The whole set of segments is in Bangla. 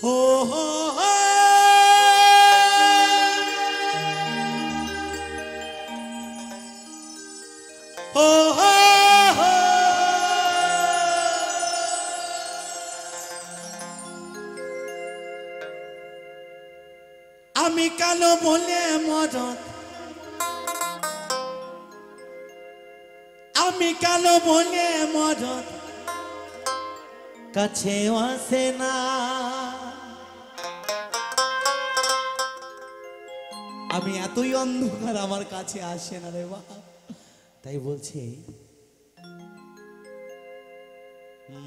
আমি কালো বলে মরত আমি কালো বলে মরত কাছে আসে না। আমি এতই অন্ধকার আমার কাছে আসে না রে বা তাই বলছে,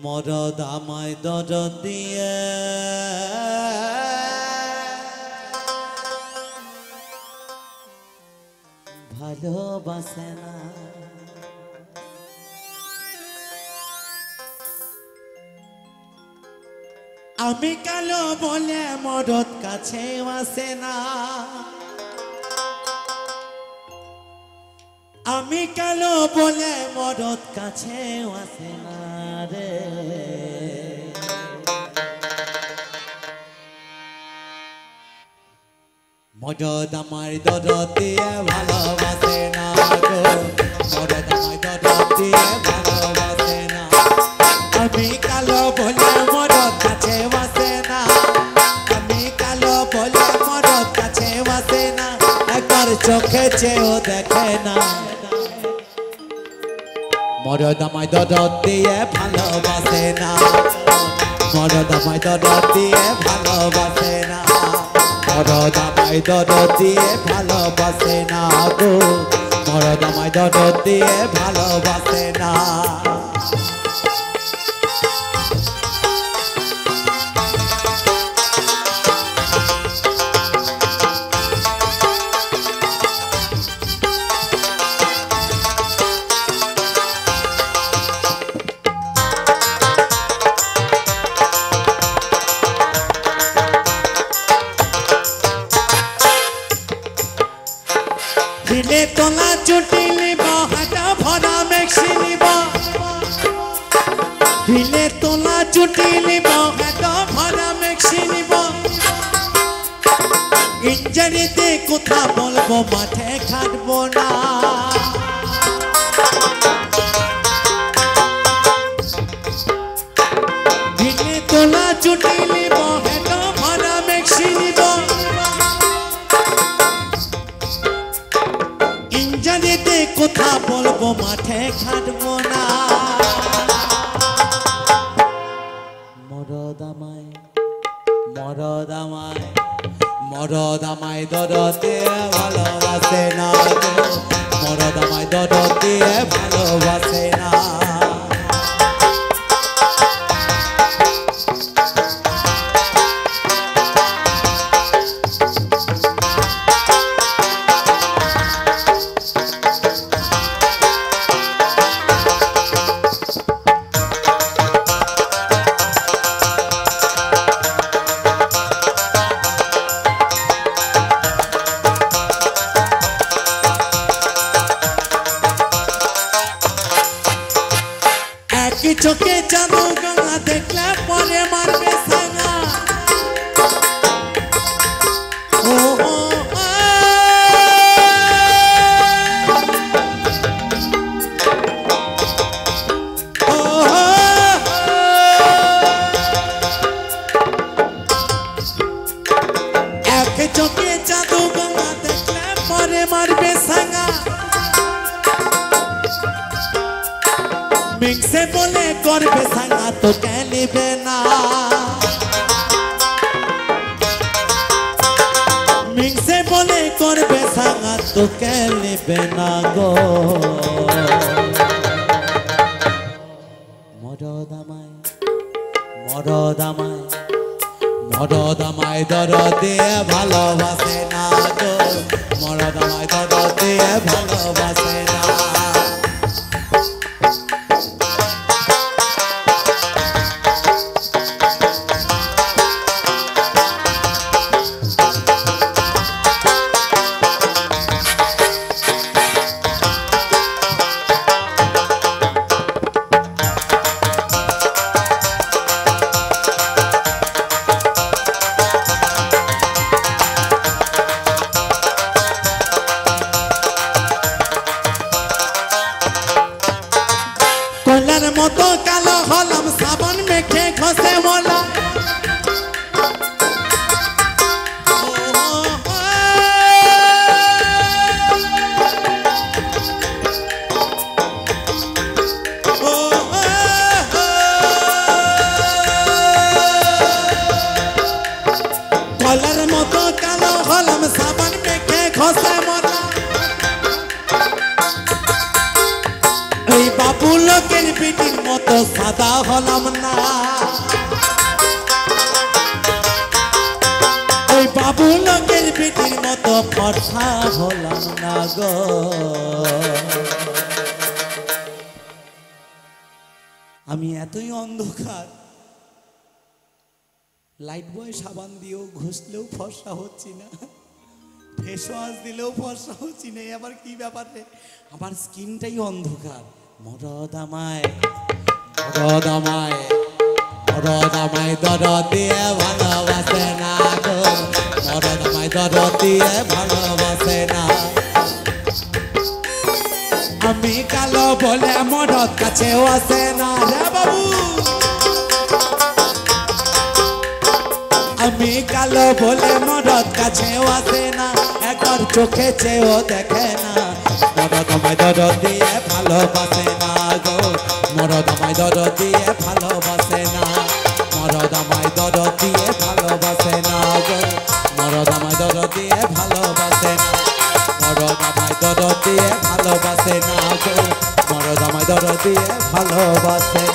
মরদ আমায় দরদ দিয়ে ভালোবাসে না। আমি কালো বলে মরদ কাছে আসে না। আমি কালো বলে মরদ কাছে আসে না রে। মরদ আমার দরদ দিয়ে ভালোবাসে না গো। মরদ আমার দরদ দিয়ে ভালোবাসে না। আমি কালো বলে মরদ কাছে বাসে না। আমি কালো বলে মরদ কাছে বাসে না। একবার চোখে চেয়েও দেখে না। মরদ আমায় দরদ দিয়ে ভালোবাসে না। মরদ আমায় দরদ দিয়ে ভালোবাসে না। মরদ আমায় দরদ দিয়ে ভালোবাসে না গো। মরদ আমায় দরদ দিয়ে ভালোবাসে না। দিলে তোলা চুটি নিব হাটা ভরা মেক্সি নিব দিলে তোলা চুটি নিব হাটা ভরা মেক্সি নিব ইঞ্জারিতে কথা বলব, মাঠে খাটবো না। দিলে তোলা চুটি মাঠে খাটবো না মরদামায় মরদামায় মরদামায় দরতে ভালোবাসে না গো। মরদামায় দরদে ভালোবাসে না চোখে জানো করবে সাঙ্গা তো কেলিবে না। মিংসে বলে করবে সাঙ্গা তো কেলিবে না গো। মরদামায় মরদামায় ভালোবাসে না গো। মরদামায় দরদে ভালোবাসে না। মতো কালো হলাম সাবান মেখে ঘষে মোলা এই পিটির মতো সাদা হলাম না। ওই বাবু লোকের পিটির মতো ফর্সা হলাম না গো। আমি এতই অন্ধকার, লাইট বয় সাবান দিয়েও ঘষলেও ফর্সা হচ্ছি না। ফেস ওয়াশ দিলেও ফর্সা হচ্ছি না, এ আবার কি ব্যাপার আমার স্কিনটাই অন্ধকার। মরদ আমায় মরদ আমায় মরদ আমায় দিয়ে ভালোবাসে না গো। মরদ আমায় দরদ দিয়ে ভালোবাসে না। আমি কালো বলে মরদ কাছেও আসে না রে বাবু। কালো বলে মরদ কাছেও আসে না। একবার চোখে চেয়েও দেখে না। মরদ আমায় দরদ দিয়ে ভালোবাসে না গো। মরদ আমায় দরদ দিয়ে ভালোবাসে না। মরদ আমায় দরদ দিয়ে ভালোবাসে না গো। মরদ আমায় দরদ দিয়ে ভালোবাসে না। মরদ আমায় দরদ দিয়ে ভালোবাসে না গো। মরদ আমায় দরদ দিয়ে ভালোবাসে